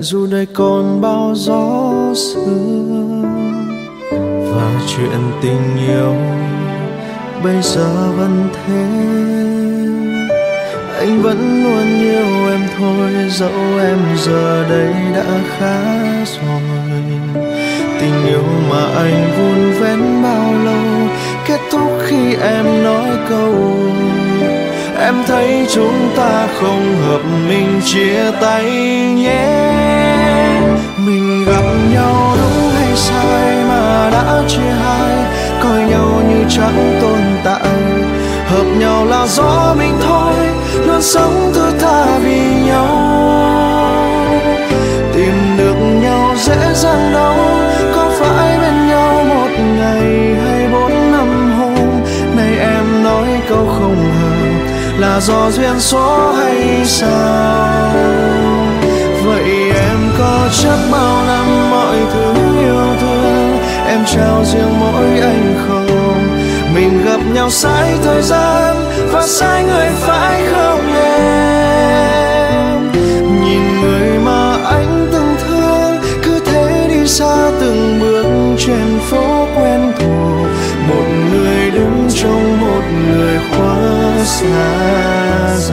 dù đời còn bao gió sương và chuyện tình yêu bây giờ vẫn thế. Anh vẫn luôn yêu em thôi, dẫu em giờ đây đã khá rồi. Tình yêu mà anh vun vén bao lâu, kết thúc khi em nói câu em thấy chúng ta không hợp, mình chia tay nhé. Mình gặp nhau đúng hay sai mà đã chia hai, coi nhau như chẳng tồn tại. Hợp nhau là do mình thôi, luôn sống thứ tha vì nhau. Tìm được nhau dễ dàng đâu là do duyên số hay sao? Vậy em có chấp bao năm mọi thứ yêu thương em trao riêng mỗi anh không? Mình gặp nhau sai thời gian và sai người phải không em? Nhìn người mà anh từng thương, cứ thế đi xa từng bước trên phố quen thuộc. Một người đứng trong một người khoa xa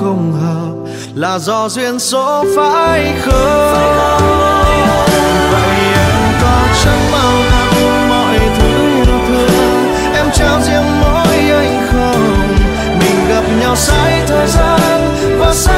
không hợp là do duyên số phải không vậy em có chắc bao năm, mọi thứ yêu thương. Em trao riêng mỗi anh không. Mình gặp nhau sai thời gian và sai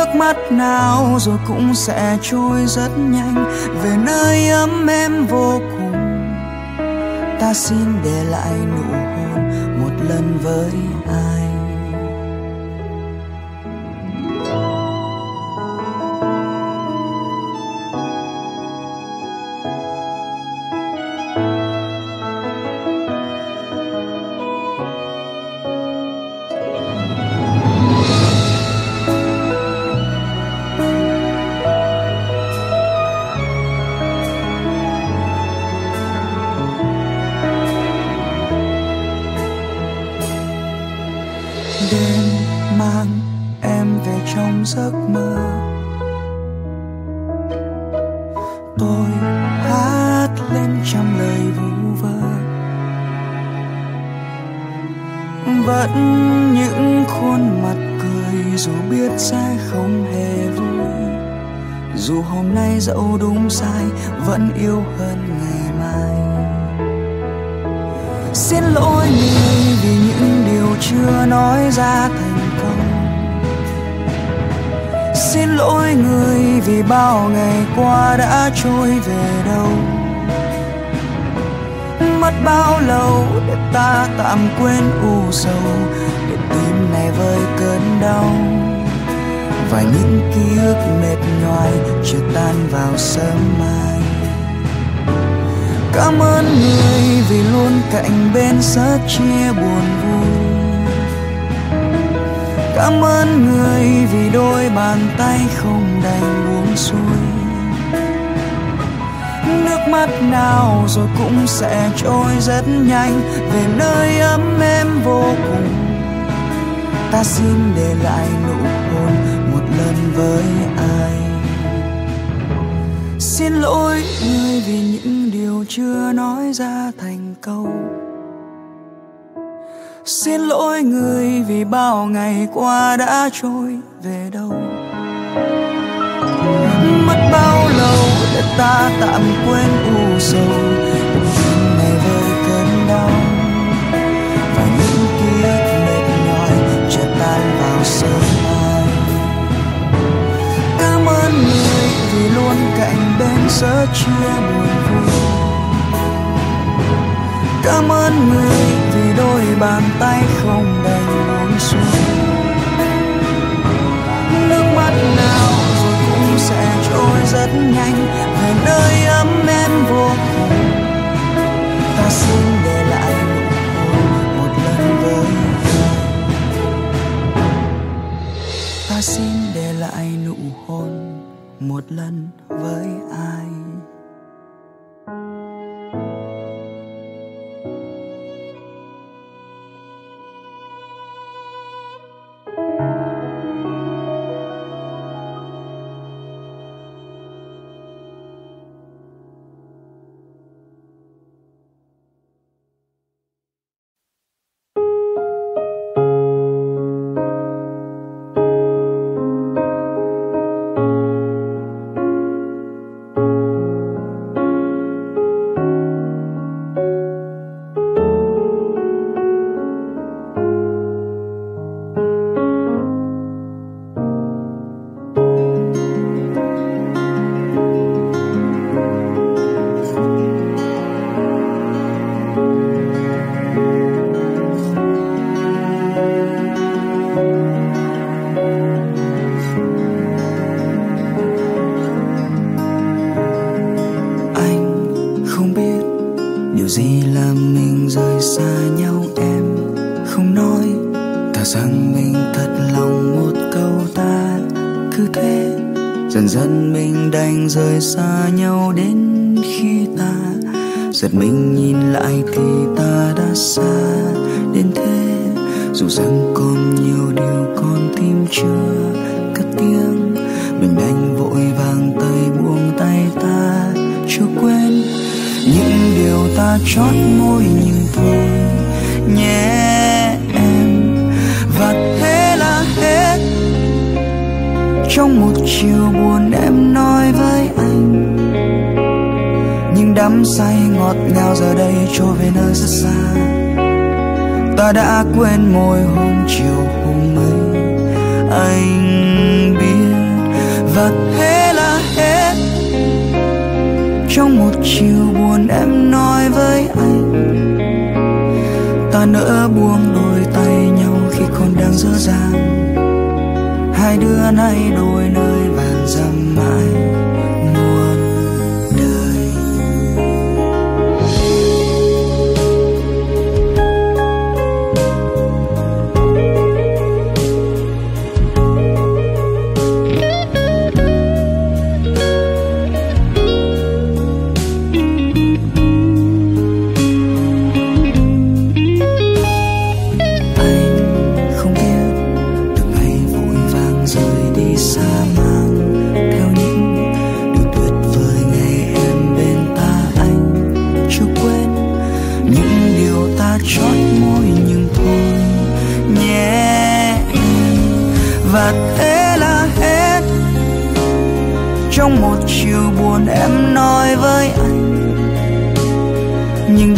nước mắt nào rồi cũng sẽ trôi rất nhanh. Về nơi ấm em vô cùng, ta xin để lại nụ hôn một lần với ai. bên sớt chia buồn vui. Cảm ơn người vì đôi bàn tay không đành buông xuôi. Nước mắt nào rồi cũng sẽ trôi rất nhanh, về nơi ấm em vô cùng. Ta xin để lại nụ hôn một lần với ai. Xin lỗi người vì những điều chưa nói ra. xin lỗi người vì bao ngày qua đã trôi về đâu. Mất bao lâu để ta tạm quên u sầu? Này với cơn đau và những ký ức mệt nhòi chợt vào sớm mai. Cảm ơn người vì luôn cạnh bên giữa chia buồn vui. Cảm ơn người vì đôi bàn tay không đành buông xuống nước mắt nào rồi cũng sẽ trôi rất nhanh về nơi ấm em vô cùng.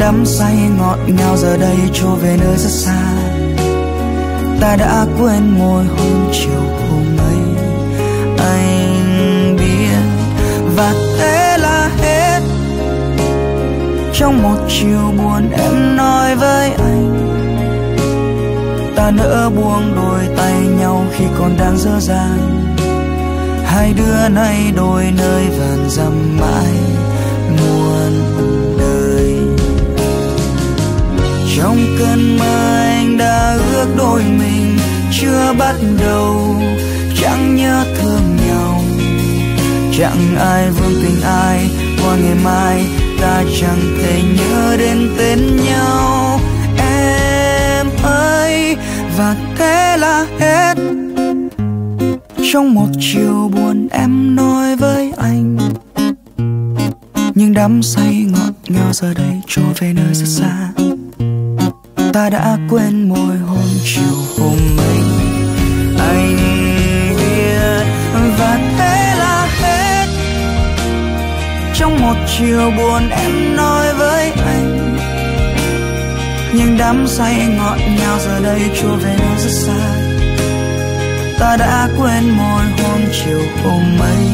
Đắm say ngọt ngào giờ đây trôi về nơi rất xa. Ta đã quên môi hôn chiều hôm ấy anh biết và thế là hết. Trong một chiều buồn em nói với anh, ta nỡ buông đôi tay nhau khi còn đang dơ dàng hai đứa nay đôi nơi vàn dằm mãi muôn đời. Trong cơn mơ anh đã ước đôi mình chưa bắt đầu, chẳng nhớ thương chẳng ai vương tình ai, qua ngày mai ta chẳng thể nhớ đến tên nhau. Em ơi, và thế là hết. Trong một chiều buồn em nói với anh nhưng đắm say ngọt ngào giờ đây trôi về nơi rất xa. Ta đã quên môi hôn chiều hôm ấy. Trong một chiều buồn em nói với anh. Nhưng đám say ngọt ngào giờ đây trôi về nơi rất xa. Ta đã quên môi hôn chiều hôm ấy.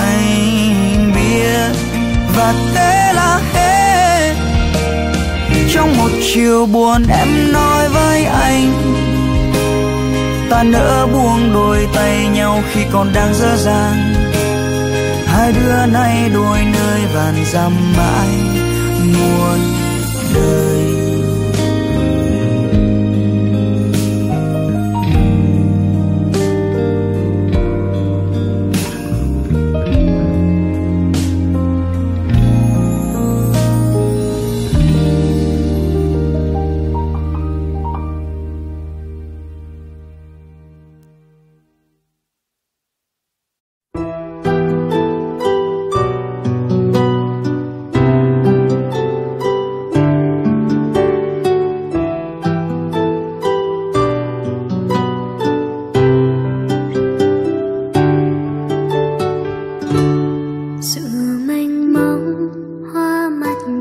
Anh biết và thế là hết. Trong một chiều buồn em nói với anh. Ta nỡ buông đôi tay nhau khi còn đang dở dàng hai đứa nay đôi nơi vàn dặm mãi muôn đời.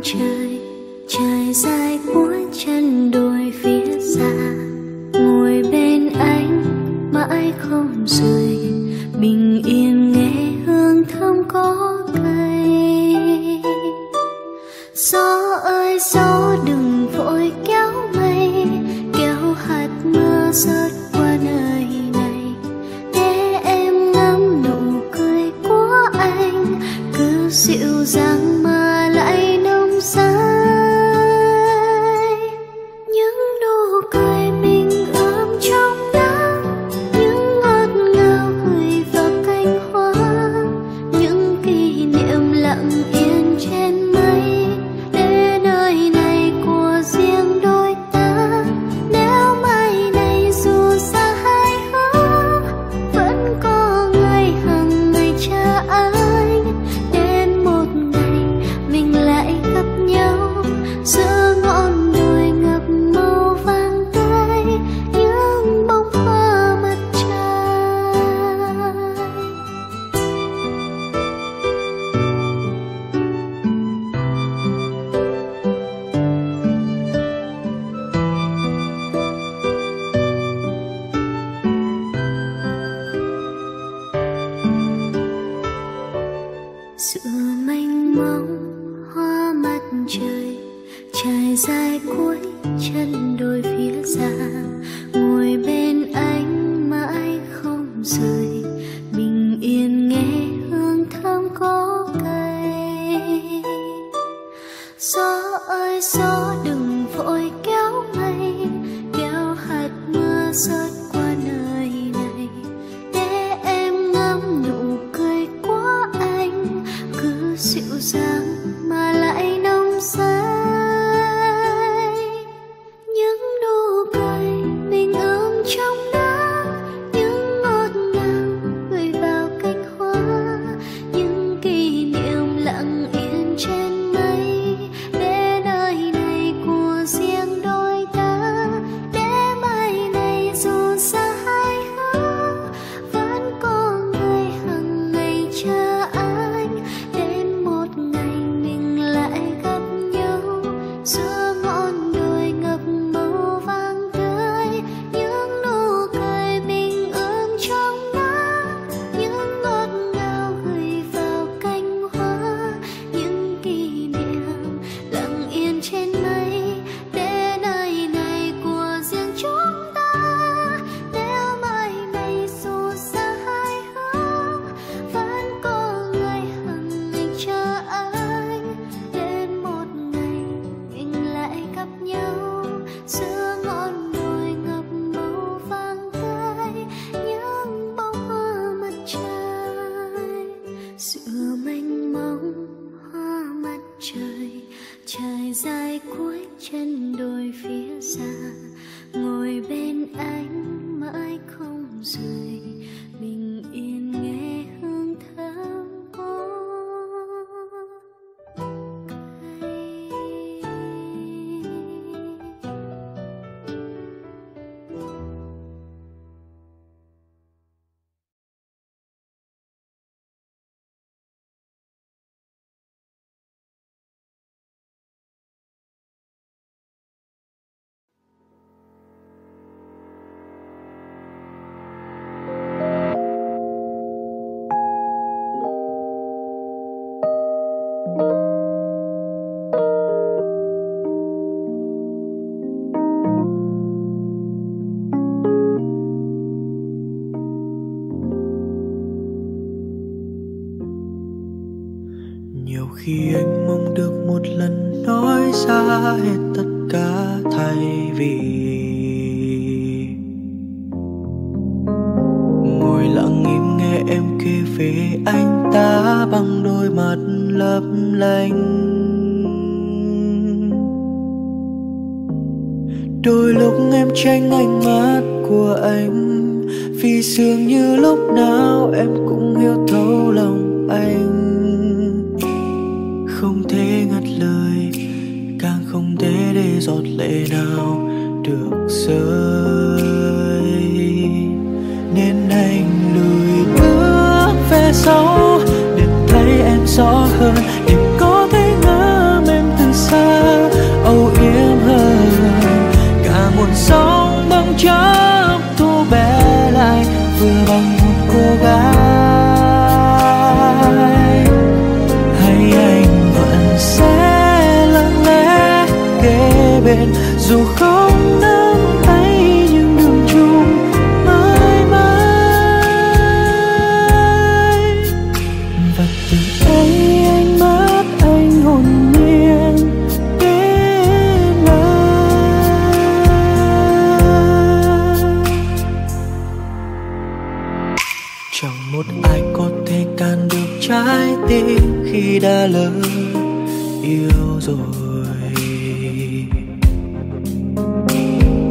trời trải dài cuối chân đôi phía xa. Ngồi bên anh mãi không rời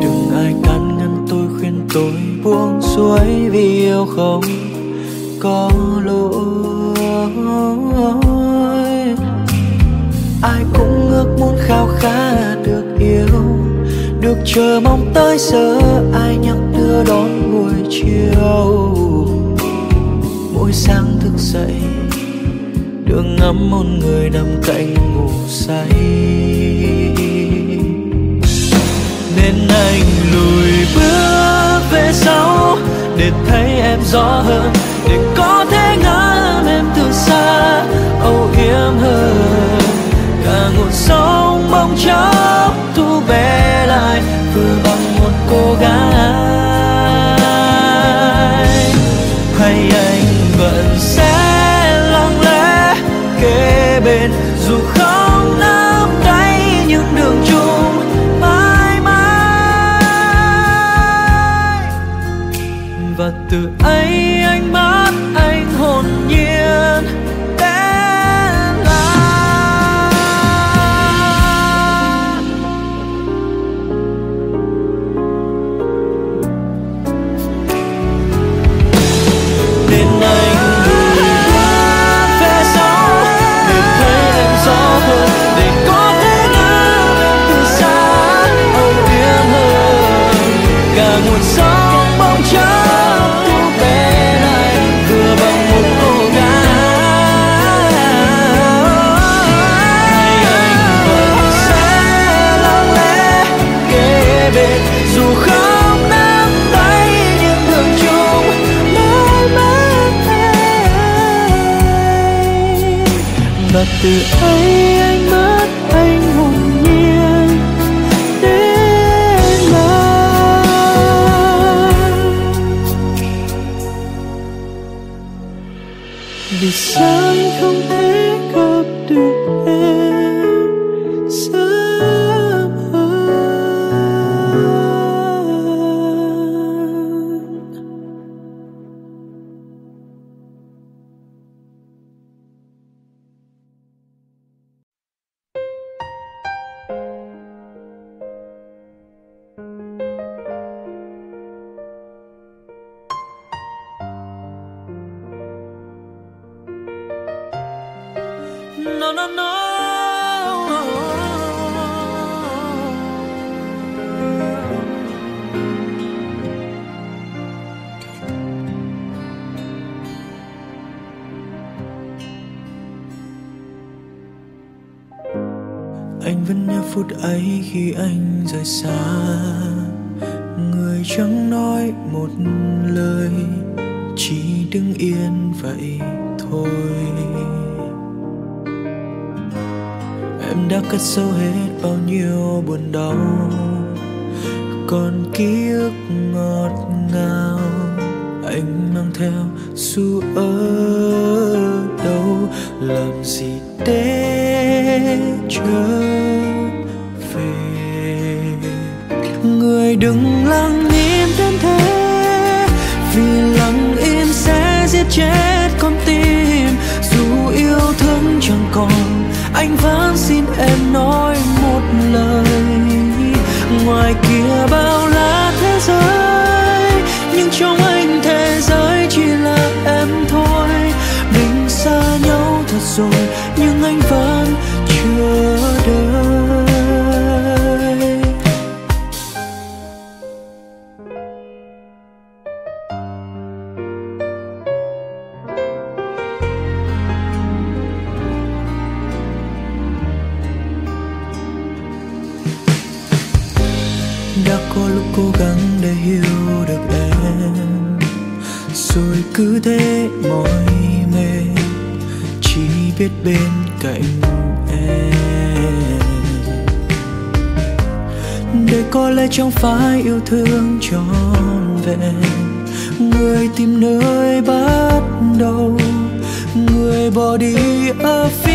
đừng ai can ngăn tôi khuyên tôi buông xuôi vì yêu không có lỗi. Ai cũng ước muốn khao khát được yêu, được chờ mong tới giờ. Ai nhắc đưa đón buổi chiều, mỗi sáng thức dậy đường ngắm một người nằm cạnh ngủ say. Nên anh lùi bước về sau để thấy em rõ hơn, để có thể ngắm em từ xa. Âu yếm hơn, cả một sóng bóng chóc thu bé lại. Vừa bằng một cô gái và từ ấy anh mất anh hồn nhiên đến lại vì sao anh vẫn nhớ phút ấy khi anh rời xa. Người chẳng nói một lời, chỉ đứng yên vậy thôi. Em đã cất sâu hết bao nhiêu buồn đau, còn ký ức ngọt ngào. Anh mang theo dù ở đâu làm gì để trở về người đừng lặng im đến thế, vì lặng im sẽ giết chết con tim. Dù yêu thương chẳng còn, anh vẫn xin em nói một lời. Ngoài kia bao la thế giới, nhưng trong anh thế giới chỉ là em thôi. Mình xa nhau thật rồi. Phải yêu thương trọn vẹn. Người tìm nơi bắt đầu, người bỏ đi ở phía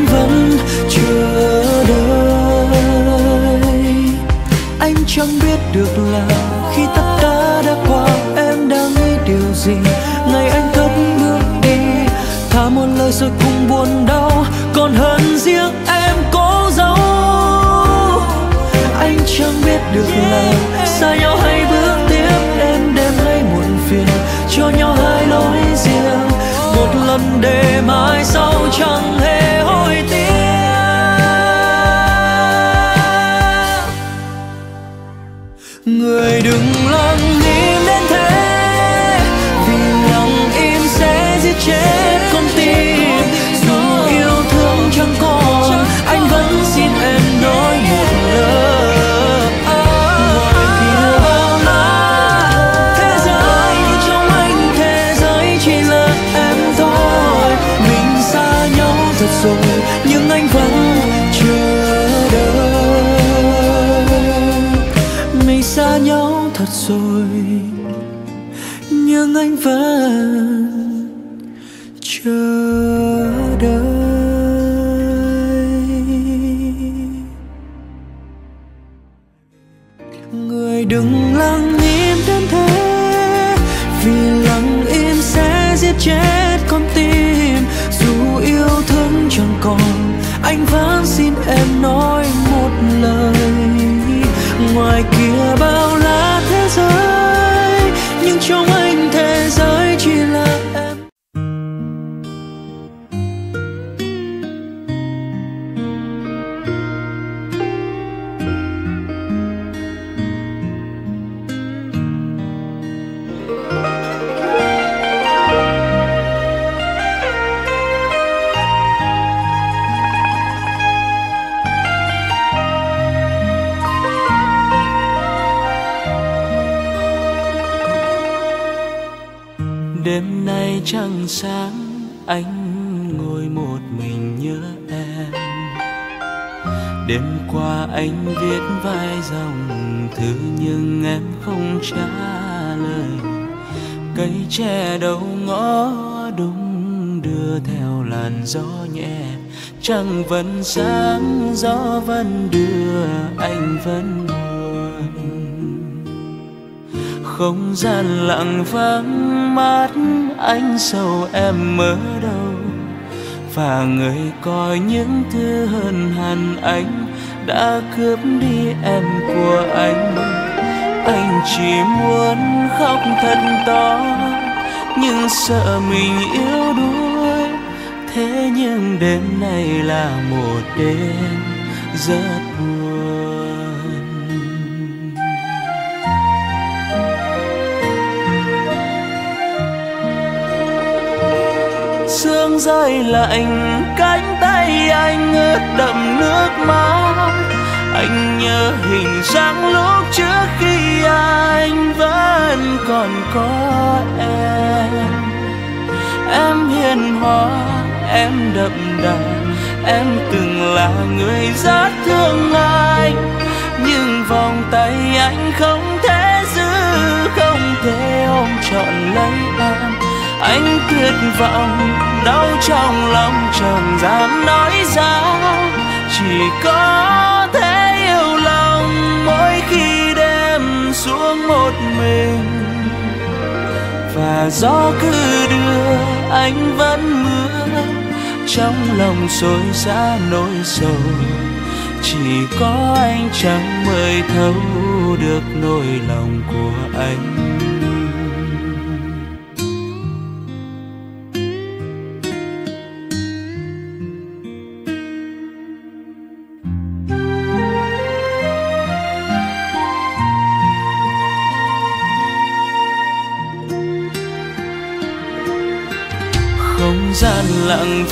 anh vẫn chờ đợi. Anh chẳng biết được là khi tất cả đã qua, em đang nghĩ điều gì? Ngày anh cất bước đi, thả một lời rồi cùng buồn đau. Còn hơn riêng em cố giấu. Anh chẳng biết được là xa nhau hay bước tiếp, em đêm hay muộn phiền cho nhau hai lối riêng. Một lần để mai sau cho trăng vẫn sáng, gió vẫn đưa, anh vẫn buồn. Không gian lặng vắng mát anh sầu em mơ đâu. Và người coi những thứ hơn hẳn anh, đã cướp đi em của anh. Anh chỉ muốn khóc thật to, nhưng sợ mình yếu đuối nhưng đêm nay là một đêm rất buồn. Sương rơi lạnh, cánh tay anh ướt đậm nước mắt. Anh nhớ hình dáng lúc trước khi anh vẫn còn có em. Em hiền hòa em đậm đà, em từng là người rất thương anh nhưng vòng tay anh không thể giữ, không thể ôm trọn lấy em. Anh tuyệt vọng, đau trong lòng chẳng dám nói ra, chỉ có thể yêu lòng mỗi khi đêm xuống một mình. Và gió cứ đưa, anh vẫn mưa trong lòng rồi ra nỗi sầu. Chỉ có anh chẳng mới thấu được nỗi lòng của anh.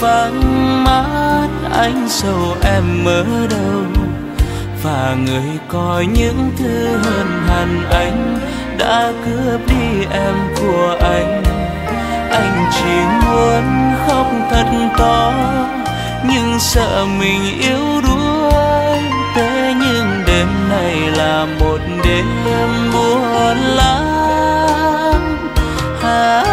Vắng mắt anh sầu em ở đâu. Và người coi những thứ hơn hẳn anh đã cướp đi em của anh. Anh chỉ muốn khóc thật to nhưng sợ mình yếu đuối. Thế nhưng đêm này là một đêm buồn lắm. À,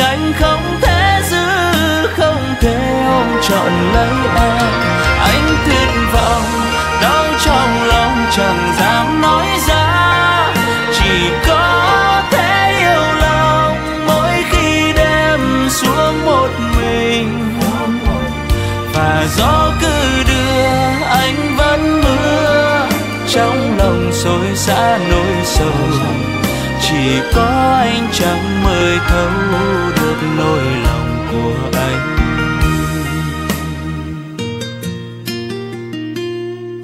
anh không thể giữ, không thể ôm chọn lấy em. Anh tuyệt vọng, đau trong lòng, chẳng dám nói ra. Chỉ có thể yêu lòng, mỗi khi đêm xuống một mình. Và gió cứ đưa, anh vẫn mưa. Trong lòng xối xả nỗi sầu, chỉ có anh chẳng mới thấu được nỗi lòng của anh.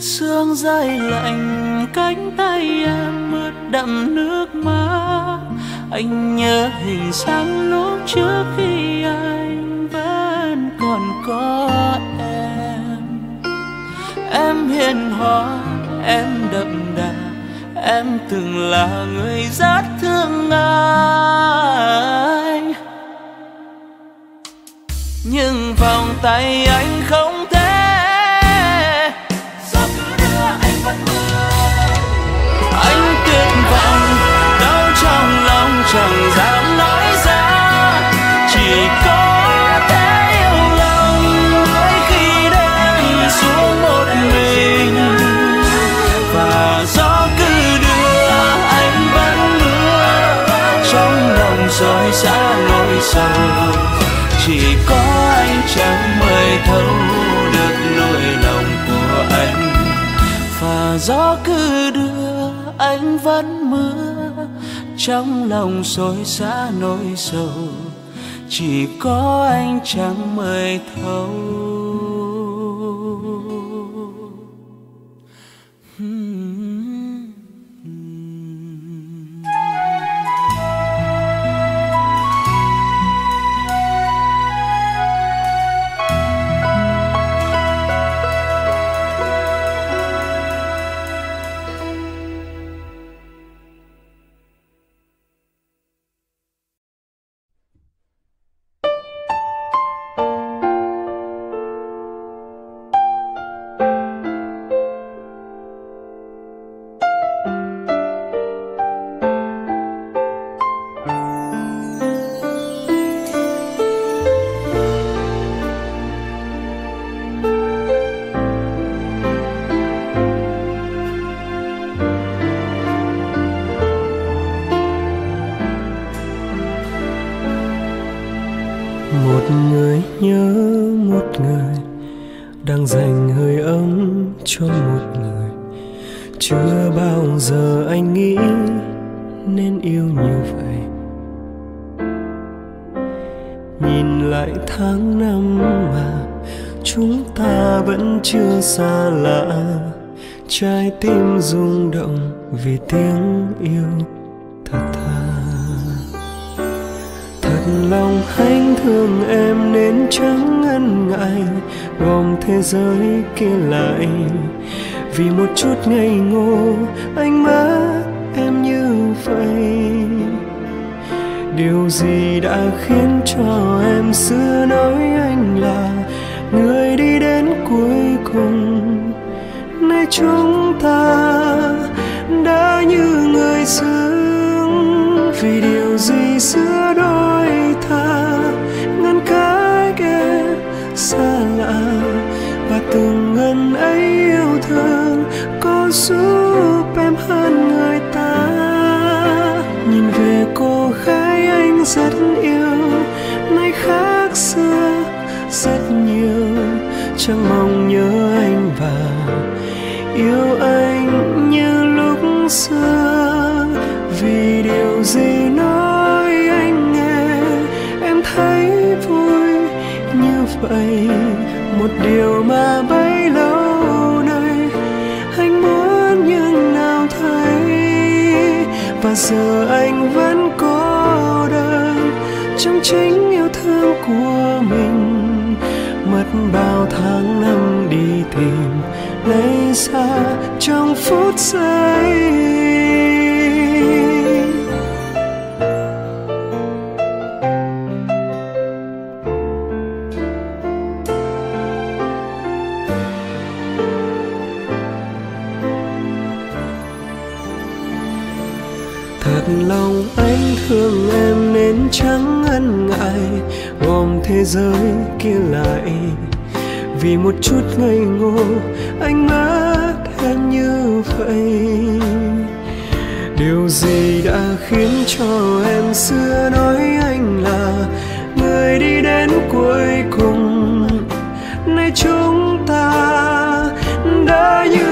Sương dài lạnh cánh tay em ướt đậm nước mắt. Anh nhớ hình dáng lúc trước khi anh vẫn còn có em. Em hiền hòa, em đậm đà em từng là người rất thương anh. Nhưng vòng tay anh không sâu chỉ có anh chẳng mới thấu được nỗi lòng của anh. Và gió cứ đưa, anh vẫn mưa trong lòng xối xả nỗi sầu, chỉ có anh chẳng mới thấu. Chút ngây ngô anh mất em như vậy điều gì đã khiến cho em xưa nói anh là người đi đến cuối cùng? Nay chúng ta đã như người xưa vì điều gì xưa đó giúp em hơn người ta. Nhìn về cô gái anh rất yêu, nay khác xưa, rất nhiều. Chẳng mong giờ anh vẫn cô đơn trong chính yêu thương của mình. Mất bao tháng năm đi tìm, lấy xa trong phút giây em chẳng ngần ngại gom thế giới kia lại. Vì một chút ngây ngô anh mất em như vậy. Điều gì đã khiến cho em xưa nói anh là người đi đến cuối cùng? Nay chúng ta đã như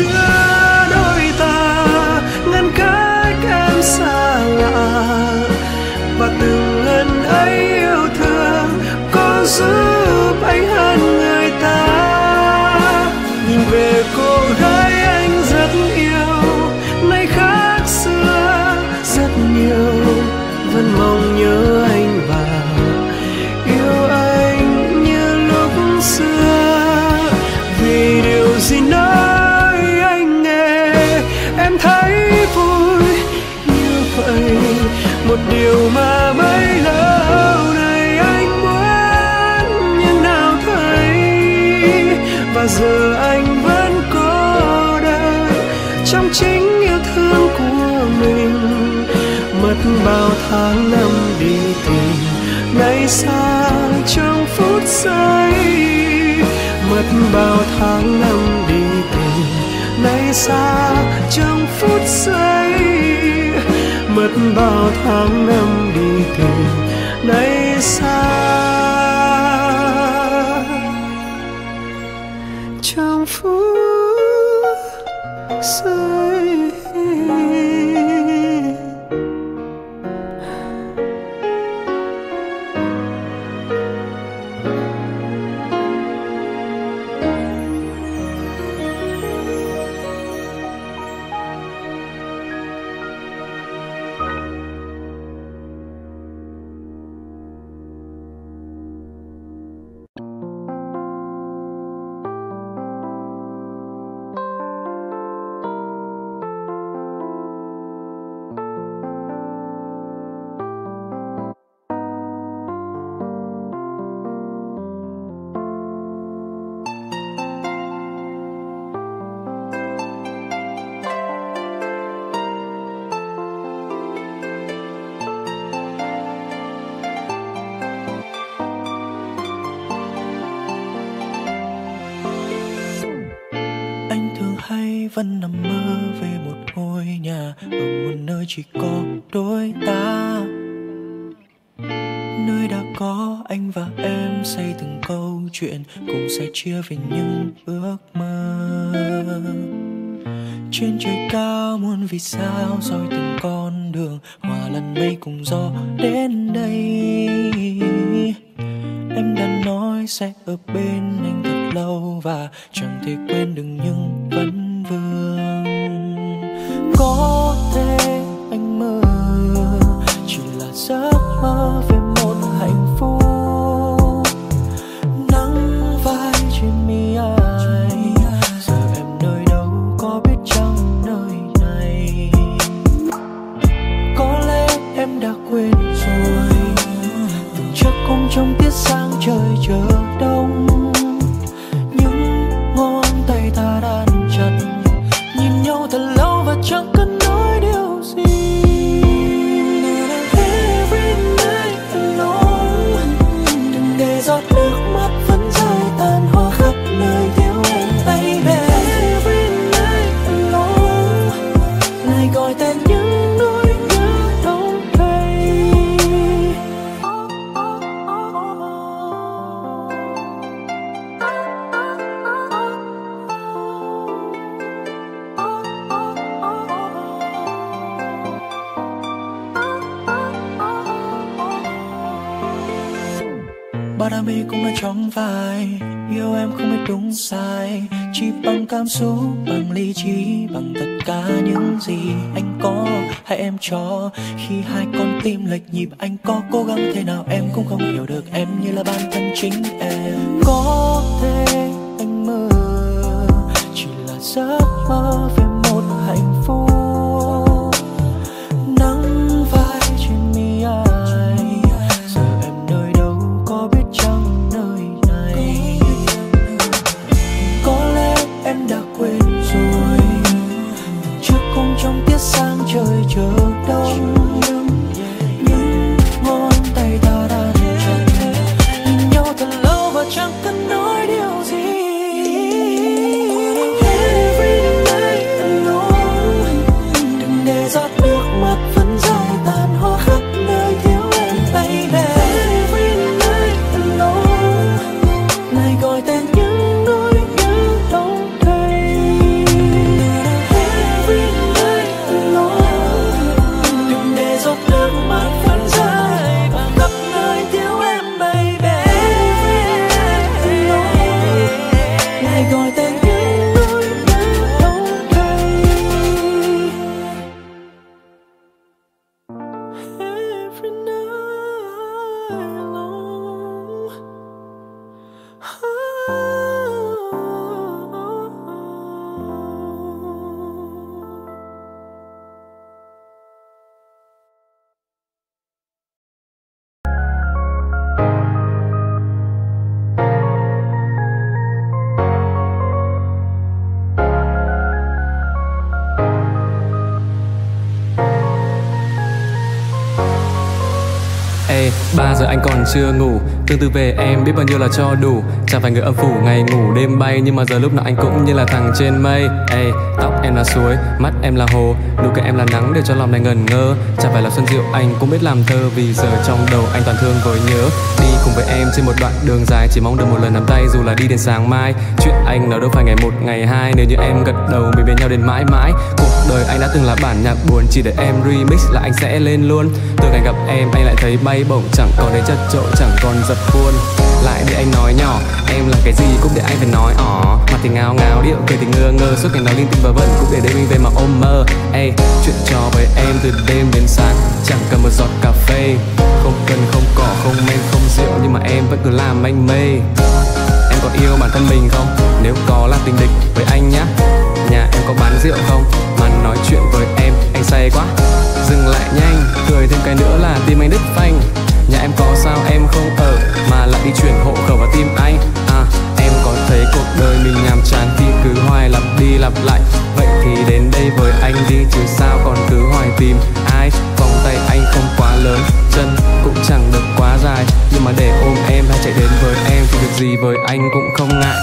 gì tháng năm đi tìm nay xa trong phút giây. Mất bao tháng năm đi tìm nay xa trong phút giây. Mất bao tháng năm đi tìm nay xa trong phút giây. Chia về những ước mơ. Trên trời cao muôn vì sao soi từng con đường, hòa lẫn mây cùng gió. Chỉ bằng cảm xúc, bằng lý trí, bằng tất cả những gì anh có hay em cho. Khi hai con tim lệch nhịp, anh có cố gắng thế nào em cũng không hiểu được. Em như là bản thân chính em. Có thể anh mơ, chỉ là giấc mơ về chưa ngủ. Tương tư về em biết bao nhiêu là cho đủ. Chẳng phải người âm phủ ngày ngủ đêm bay Nhưng mà giờ lúc nào anh cũng như là thằng trên mây. Ê, tóc em là suối, mắt em là hồ. Nụ cười em là nắng để cho lòng này ngẩn ngơ. Chẳng phải là xuân diệu anh cũng biết làm thơ Vì giờ trong đầu anh toàn thương với nhớ. Đi cùng với em trên một đoạn đường dài Chỉ mong được một lần nắm tay dù là đi đến sáng mai. Chuyện anh nó đâu phải ngày một ngày hai. Nếu như em gật đầu mình bên nhau đến mãi mãi. Cuộc đời anh đã từng là bản nhạc buồn, Chỉ để em remix là anh sẽ lên luôn. Từ ngày gặp em, anh lại thấy bay bổng, Chẳng còn đến chật trội chẳng còn giật khuôn. Lại để anh nói nhỏ, Em là cái gì cũng để anh phải nói ỏ Mặt thì ngáo ngáo, điệu kể thì ngơ ngơ, Suốt ngày nói linh tinh và vẩn cũng để đây mình về mà ôm mơ. Ê, chuyện trò với em từ đêm đến sáng, Chẳng cần một giọt cà phê. Không cần, không cỏ, không men, không rượu, Nhưng mà em vẫn cứ làm anh mê. Em có yêu bản thân mình không? Nếu có là tình địch với anh nhá. Nhà em có bán rượu không? Mà nói chuyện với em anh say quá. Dừng lại nhanh, cười thêm cái nữa là tim anh đứt phanh. Nhà em có sao em không ở Mà lại đi chuyển hộ khẩu vào tim anh. À em có thấy cuộc đời mình nhàm chán Khi cứ hoài lặp đi lặp lại. Vậy thì đến đây với anh đi Chứ sao còn cứ hoài tìm ai? Vòng tay anh không quá lớn Chân cũng chẳng được quá dài. Nhưng mà để ôm em hay chạy đến với em Thì việc gì với anh cũng không ngại.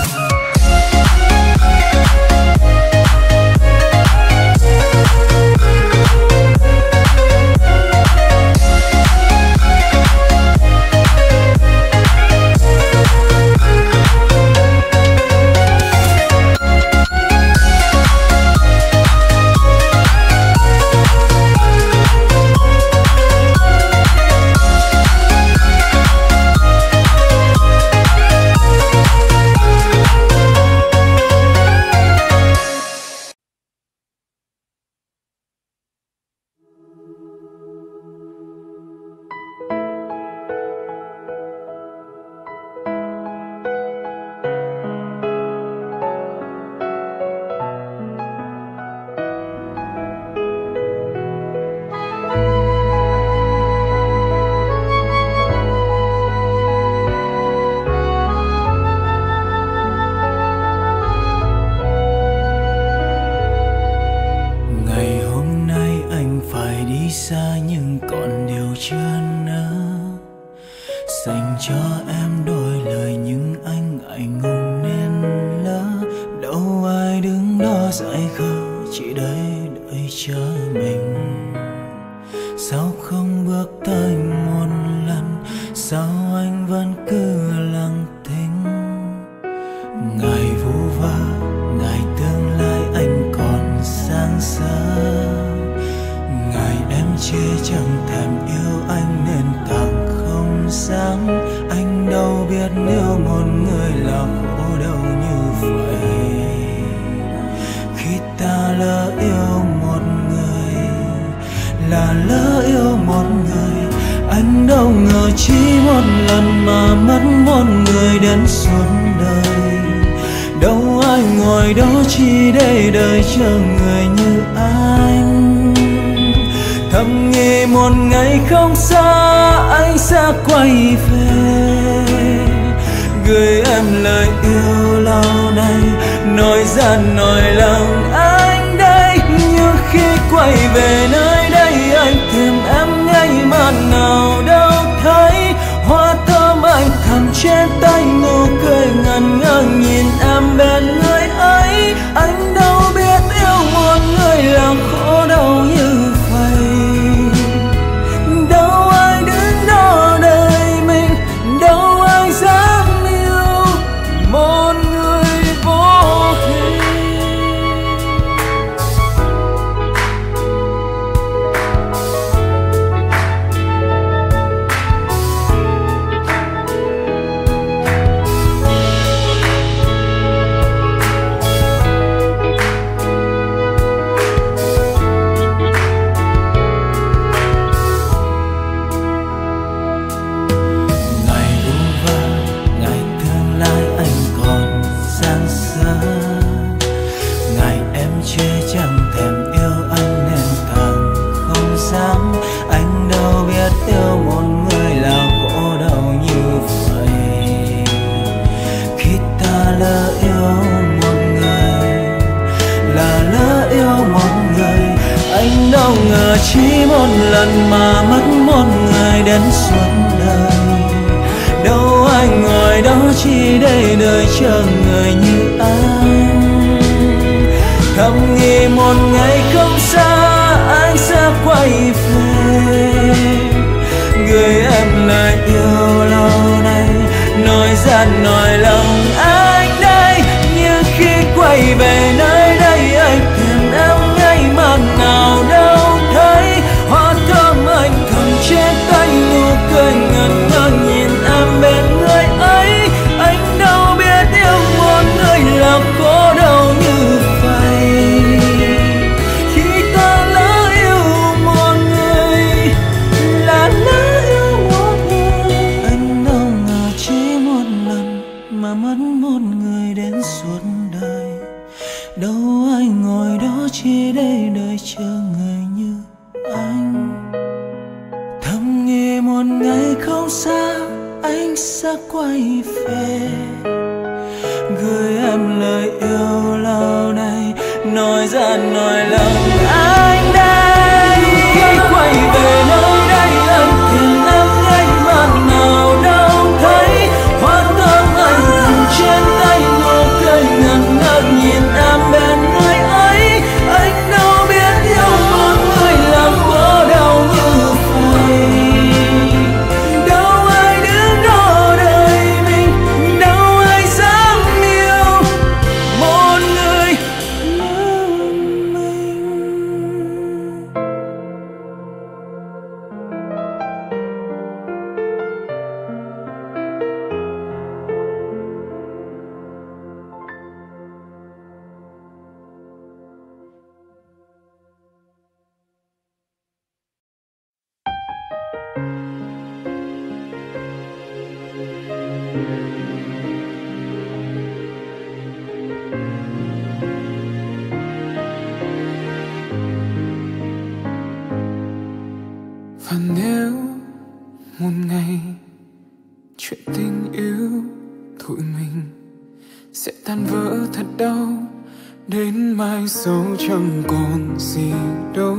Chẳng còn gì đâu.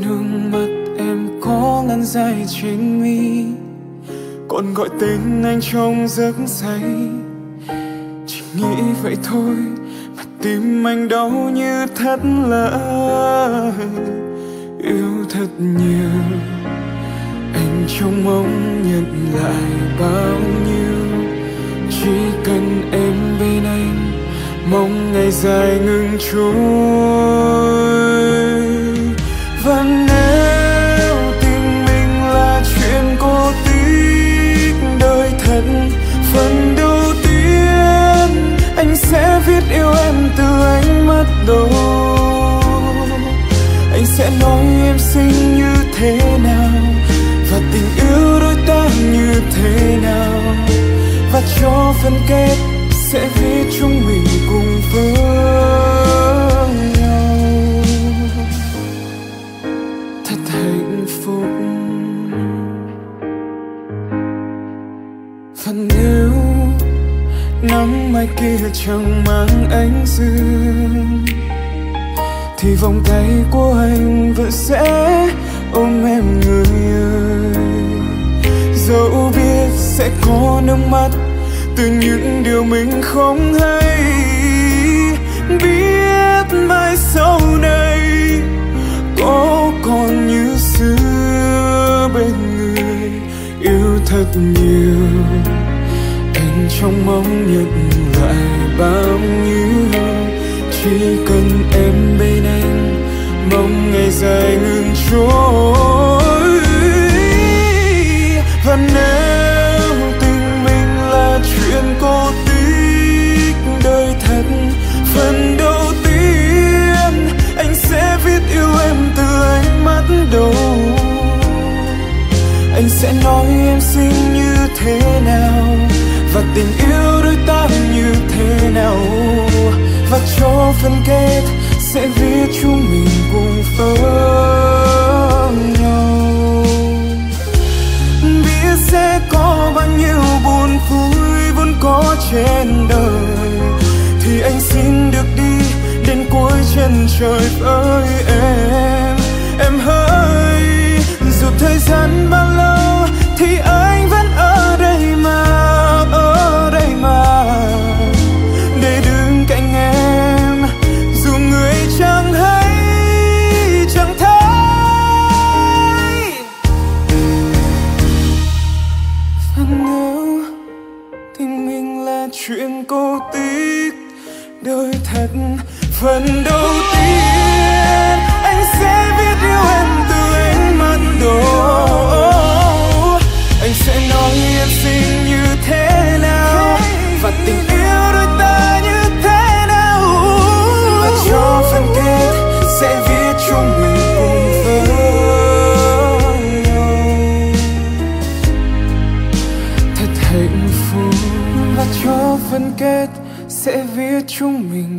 Nương mặt em có ngăn dài trên mi. Còn gọi tên anh trong giấc say. Chỉ nghĩ vậy thôi, mà tim anh đau như thất lỡ. Yêu thật nhiều, anh trông mong nhận lại bao nhiêu. Chỉ cần em mong ngày dài ngừng trôi. Và nếu tình mình là chuyện cô tích đời thật, phần đầu tiên anh sẽ viết yêu em từ ánh mắt đầu. Anh sẽ nói em xinh như thế nào, và tình yêu đôi ta như thế nào, và cho phần kết kia chẳng mang ánh dương. Thì vòng tay của anh vẫn sẽ ôm em người ơi. Dẫu biết sẽ có nước mắt từ những điều mình không hay, biết mai sau này có còn như xưa bên người. Yêu thật nhiều, anh trong mong nhận lại bao nhiêu chỉ cần em bên anh mong ngày dài ngừng trôi. Và nếu tình mình là chuyện cô tích đời thật phần đầu tiên, anh sẽ viết yêu em từ ánh mắt đầu. Anh sẽ nói em xinh như thế nào, và tình yêu đôi ta như thế nào. Và cho phần kết sẽ viết chúng mình cùng phương nhau. Biết sẽ có bao nhiêu buồn vui vốn có trên đời. Thì anh xin được đi đến cuối chân trời với em. Sẽ viết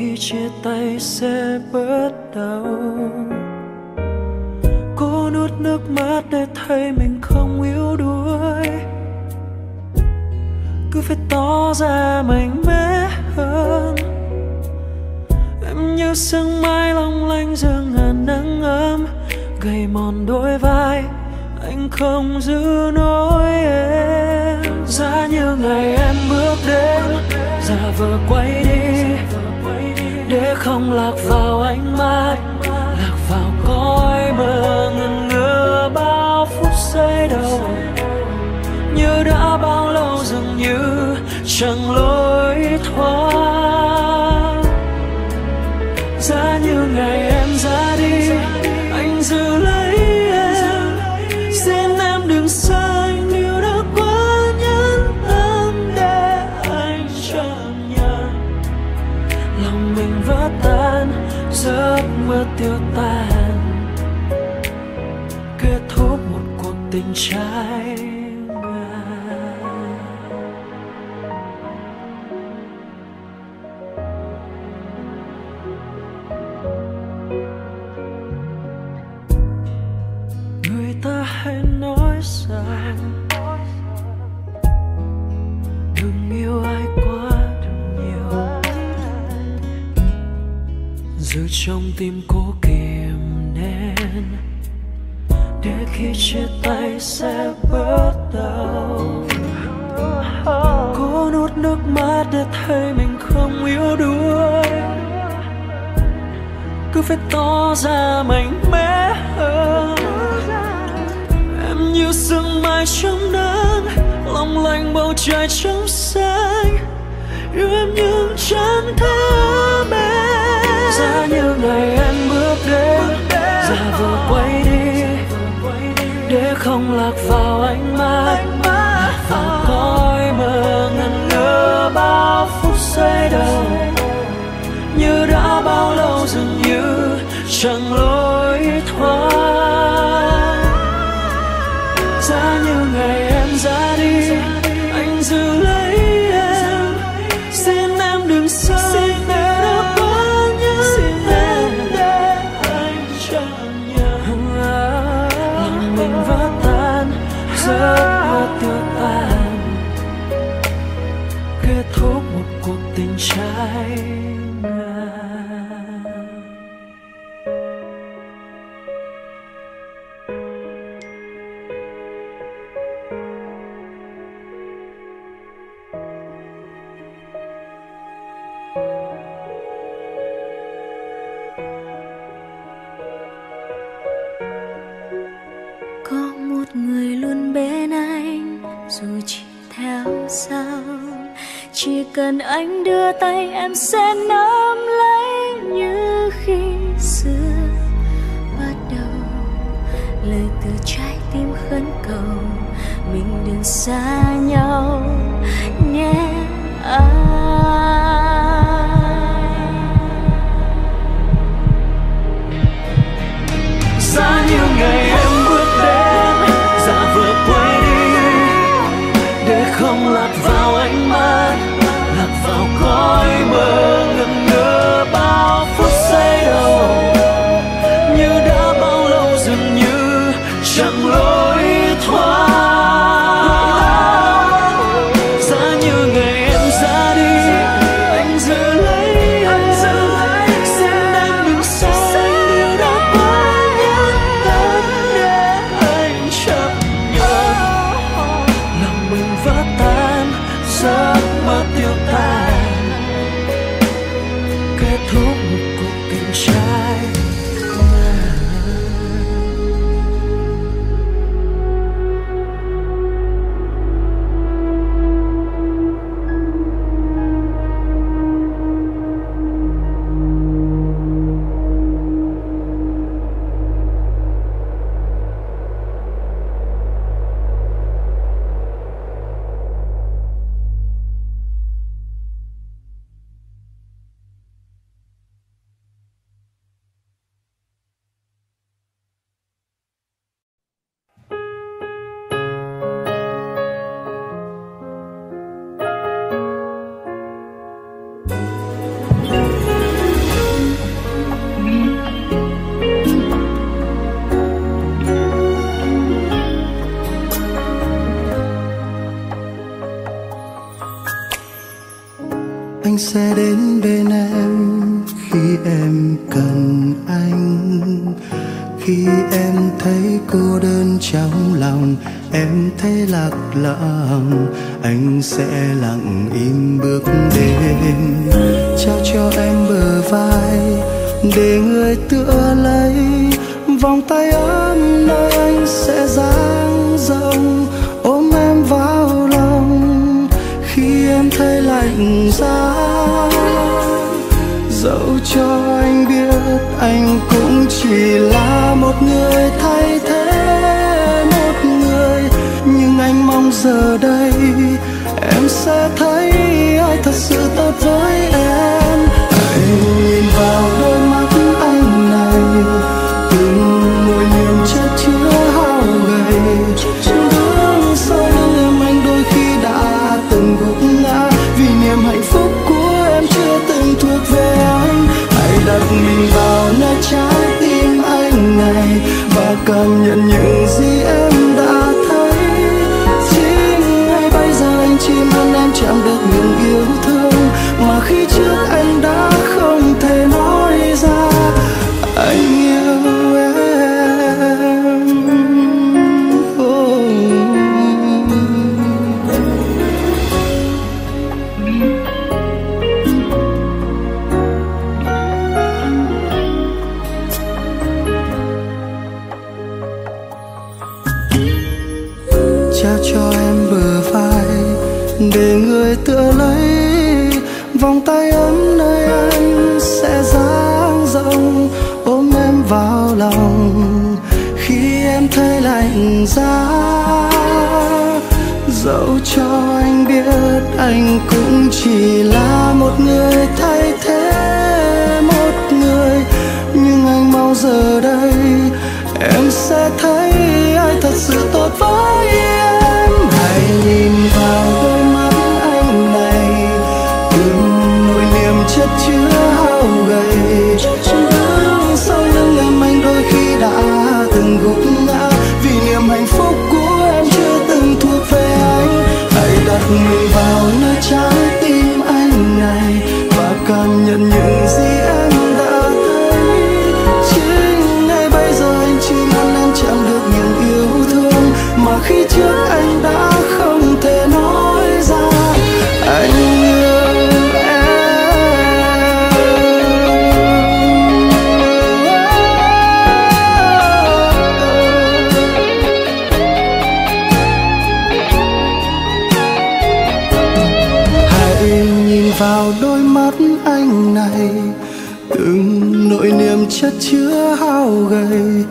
khi chia tay sẽ bớt đau. Cố nuốt nước mắt để thấy mình không yếu đuối. Cứ phải tỏ ra mạnh mẽ hơn. Em như sương mai long lanh giữa ngàn nắng ấm, gầy mòn đôi vai, anh không giữ nỗi em. Giá như ngày em bước đến, giả vờ quay đi không lạc vào ánh mắt, lạc vào cõi mơ ngần ngơ bao phút giây đầu. Như đã bao lâu dường như chẳng lối thoát. trái ngang người ta hay nói rằng, đừng yêu ai quá đừng nhiều giữ trong tim cô. Tay sẽ bớt đau. Cố nuốt nước mắt để thấy mình không yếu đuối. Cứ phải to ra mạnh mẽ hơn. Em như sương mai trong nắng long lanh bầu trời trong xanh. Yêu em nhưng chẳng thơ mẹ giá như ngày em bước đến. Không lạc vào ánh mắt. Vào cõi mơ ngần ngơ bao phút say đầu? Như đã bao lâu dường như chẳng lối thoát? Giá như ngày em ra đi đưa tay em sẽ nắm lấy như khi xưa. Bắt đầu, lời từ trái tim khấn cầu, mình đừng xa anh sẽ đến bên em khi em cần anh. Khi em thấy cô đơn trong lòng, em thấy lạc lõng, anh sẽ lặng im bước đến trao cho em bờ vai để người tựa lấy. Vòng tay ấm nơi anh sẽ dang rộng ôm em vào lòng. Khi em thấy lạnh giá dẫu cho anh biết anh cũng chỉ là một người thay thế một người. Nhưng anh mong giờ đây em sẽ thấy ai thật sự tốt với em. người.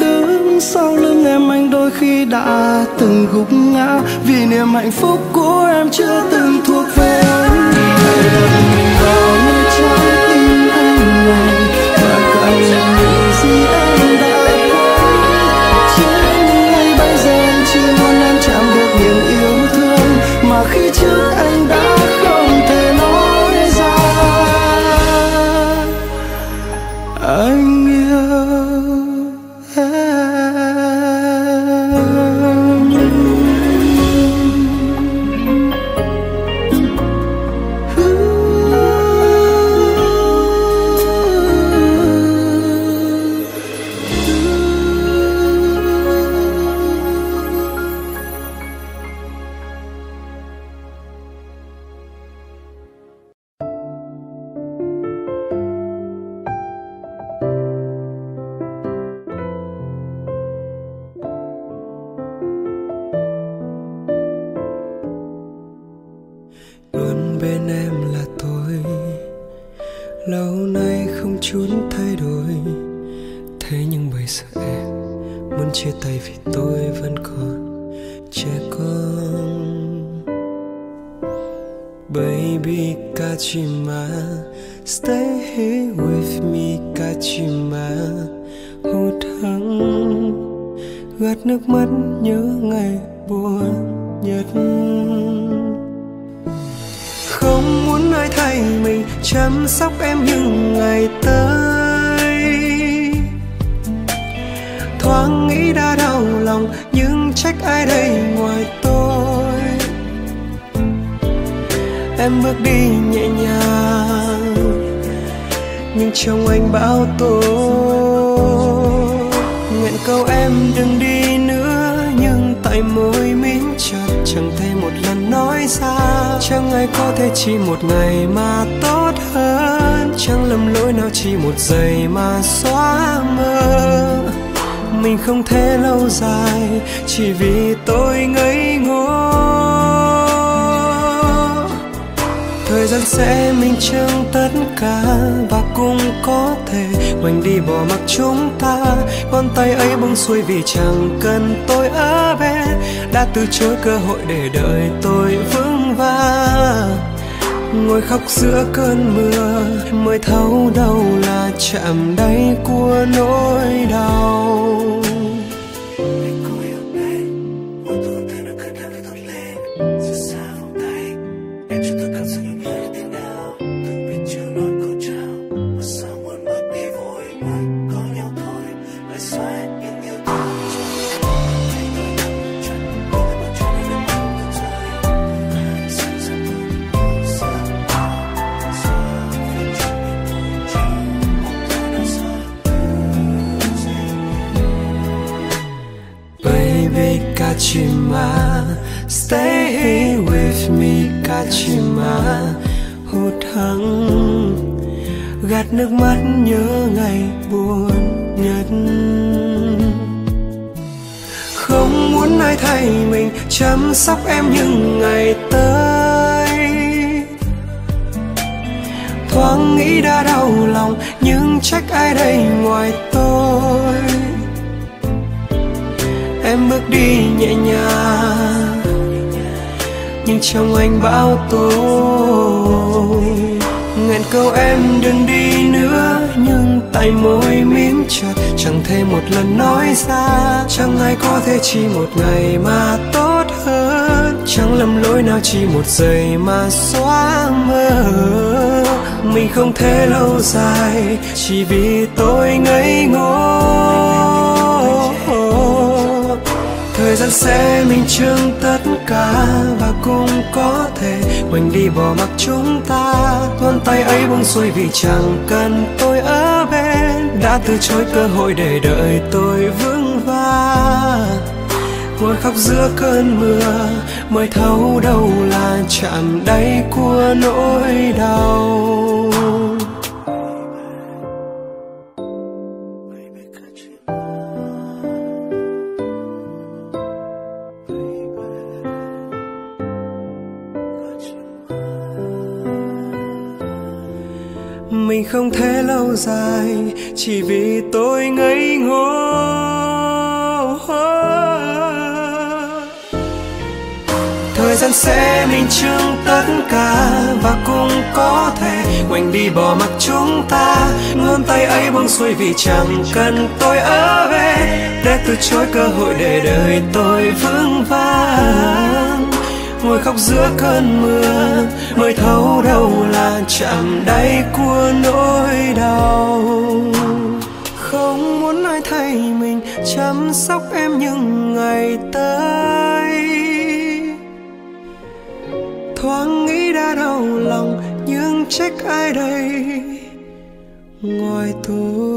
Đứng sau lưng em anh đôi khi đã từng gục ngã vì niềm hạnh phúc của em chưa từng từ chối cơ hội để đời tôi vững vàng ngồi khóc giữa cơn mưa, mới thấu đâu là chạm đáy của nỗi đau. chim má hụt hẫng. Gạt nước mắt nhớ ngày buồn nhất. Không muốn ai thay mình, chăm sóc em những ngày tới. Thoáng nghĩ đã đau lòng, nhưng trách ai đây ngoài tôi? Em bước đi nhẹ nhàng nhưng trong anh bão tố ngàn câu em đừng đi nữa. Nhưng tay môi mím chặt, chẳng thể một lần nói ra. Chẳng ai có thể chỉ một ngày mà tốt hơn. Chẳng lầm lỗi nào chỉ một giây mà xóa mơ. Mình không thể lâu dài, chỉ vì tôi ngây ngô thời gian sẽ minh chứng tất cả và cũng có thể mình đi bỏ mặc chúng ta. Ngón tay ấy buông xuôi vì chẳng cần tôi ở bên. Đã từ chối cơ hội để đợi tôi vững vàng. Ngồi khóc giữa cơn mưa, mới thấu đâu là chạm đáy của nỗi đau. Không thể lâu dài, chỉ vì tôi ngây ngô. Thời gian sẽ minh chứng tất cả và cũng có thể quanh đi bỏ mặc chúng ta. Ngón tay ấy buông xuôi vì chẳng cần tôi ở về. Để từ chối cơ hội để đời tôi vững vàng ngồi khóc giữa cơn mưa, mới thấu đâu là chạm đáy của nỗi đau. Không muốn ai thay mình, chăm sóc em những ngày tới. Thoáng nghĩ đã đau lòng, nhưng trách ai đây? Ngoài tôi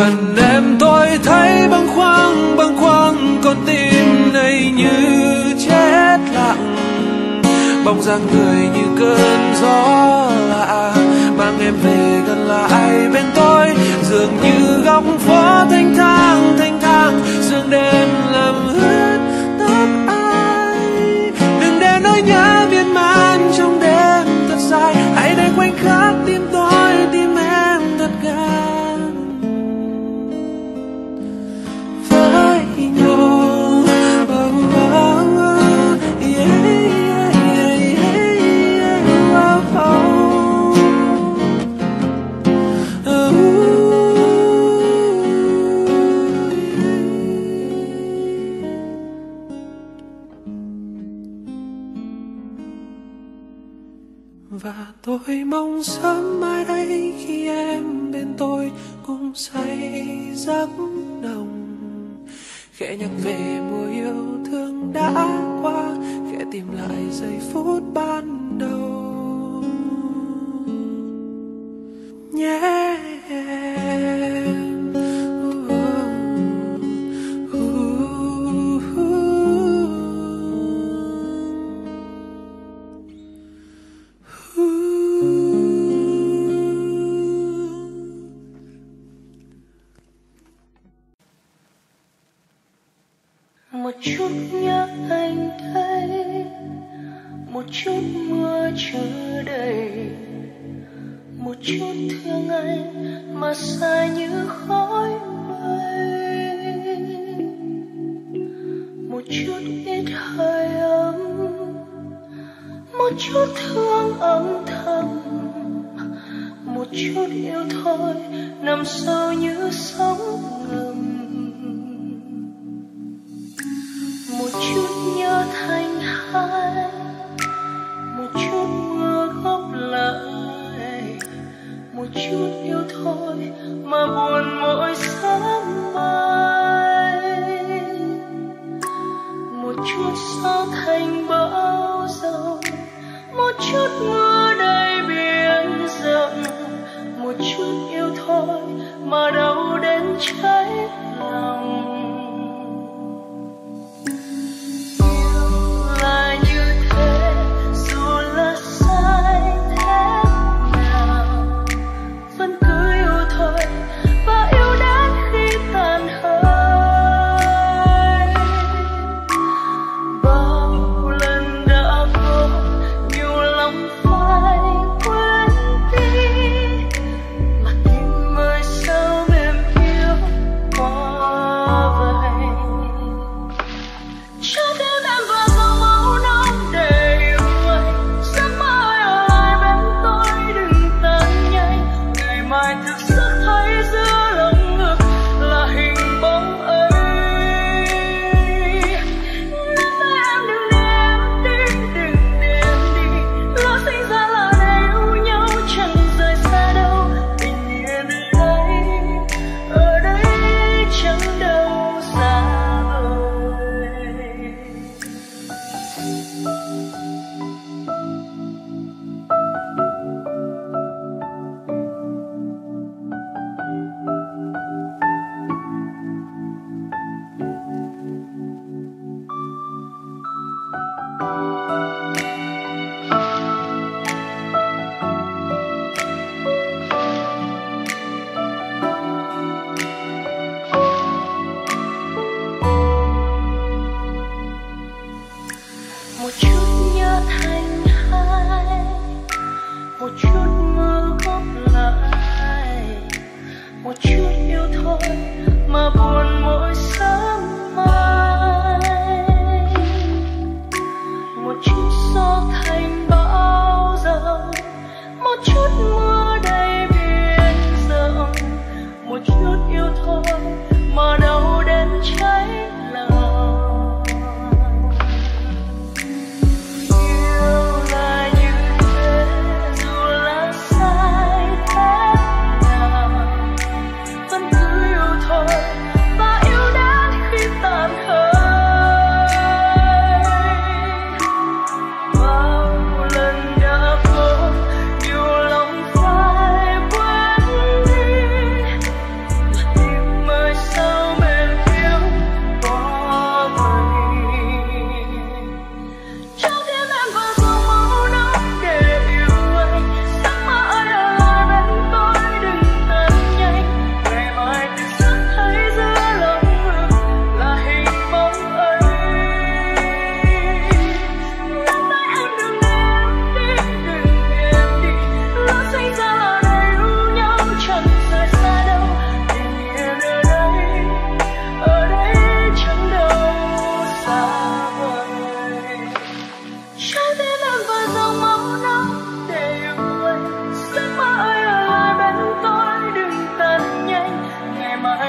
gần em tôi thấy bâng khuâng bâng khuâng con tim này như chết lặng. Bóng dáng người như cơn gió lạ, mang em về gần lại bên tôi. Dường như góc phố thanh thang thanh thang, sương đêm làm ướt tóc ai. Đừng để nỗi nhớ miên man trong đêm thật dài, hãy để khoảnh khắc tim tôi, tim em thật gần. Tôi mong sớm mai đây khi em bên tôi cùng say giấc đồng khẽ nhắc về mùa yêu thương đã qua, khẽ tìm lại giây phút ban đầu nhé yeah. Chút mưa chưa đầy. Một chút thương anh mà xa như khói mây. Một chút ít hơi ấm, một chút thương âm thầm. Một chút yêu thôi nằm sâu như sóng ngầm. Một chút nhớ thành hai chút mưa góp lại. Một chút yêu thôi mà buồn mỗi sáng mai. Một chút gió thành bão giông một chút mưa đầy biển rộng. Một chút yêu thôi mà đau đến cháy lòng.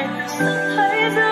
life. Sometimes